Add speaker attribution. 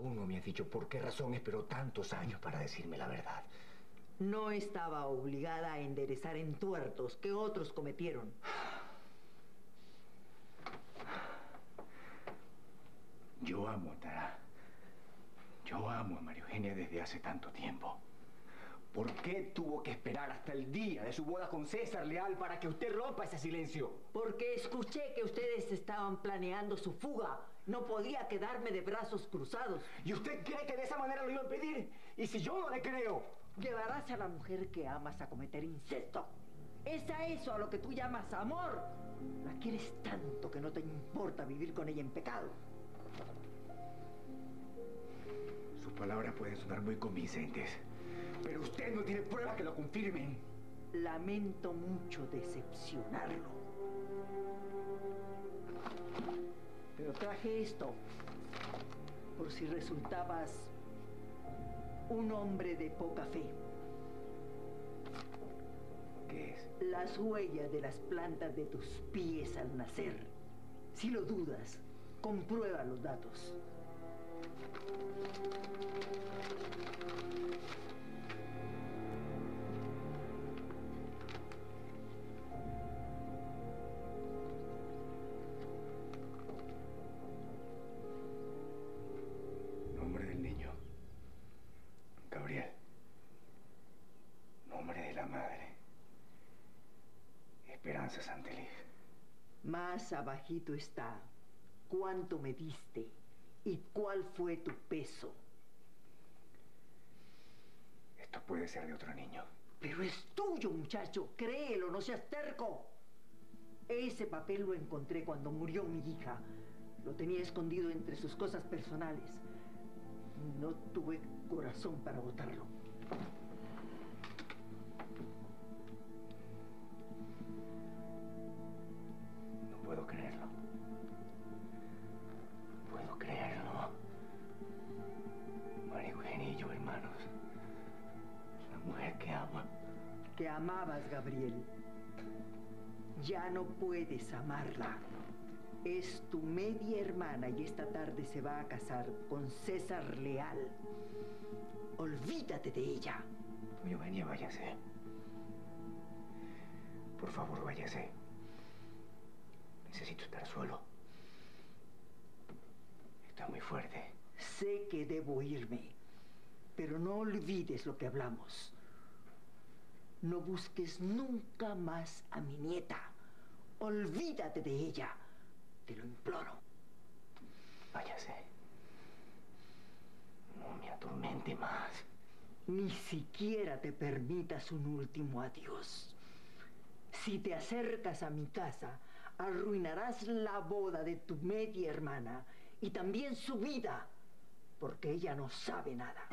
Speaker 1: Aún no me has dicho por qué razón esperó tantos años para decirme la verdad.
Speaker 2: No estaba obligada a enderezar entuertos que otros cometieron.
Speaker 1: Yo amo a Tara. Yo amo a María Eugenia desde hace tanto tiempo. ¿Por qué tuvo que esperar hasta el día de su boda con César Leal para que usted rompa ese silencio?
Speaker 2: Porque escuché que ustedes estaban planeando su fuga. No podía quedarme de brazos cruzados.
Speaker 1: ¿Y usted cree que de esa manera lo iba a impedir? ¿Y si yo no le creo?
Speaker 2: Llevarás a la mujer que amas a cometer incesto. ¿Es a eso a lo que tú llamas amor? La quieres tanto que no te importa vivir con ella en pecado.
Speaker 1: Sus palabras pueden sonar muy convincentes, pero usted no tiene pruebas que lo confirmen.
Speaker 2: Lamento mucho decepcionarlo. Pero traje esto por si resultabas un hombre de poca fe.
Speaker 1: ¿Qué es?
Speaker 2: Las huellas de las plantas de tus pies al nacer. Si lo dudas, comprueba los datos.
Speaker 1: Madre. Esperanza Santeliz.
Speaker 2: Más abajito está cuánto me diste y cuál fue tu peso.
Speaker 1: Esto puede ser de otro niño.
Speaker 2: Pero es tuyo, muchacho. Créelo, no seas terco. Ese papel lo encontré cuando murió mi hija. Lo tenía escondido entre sus cosas personales. No tuve corazón para botarlo.
Speaker 1: Que
Speaker 2: amabas, Gabriel. Ya no puedes amarla. Es tu media hermana y esta tarde se va a casar con César Leal. Olvídate de ella.
Speaker 1: Eugenia, váyase. Por favor, váyase. Necesito estar solo. Esto es muy fuerte.
Speaker 2: Sé que debo irme, pero no olvides lo que hablamos. No busques nunca más a mi nieta. Olvídate de ella. Te lo imploro.
Speaker 1: Váyase. No me atormente más.
Speaker 2: Ni siquiera te permitas un último adiós. Si te acercas a mi casa, arruinarás la boda de tu media hermana y también su vida, porque ella no sabe nada.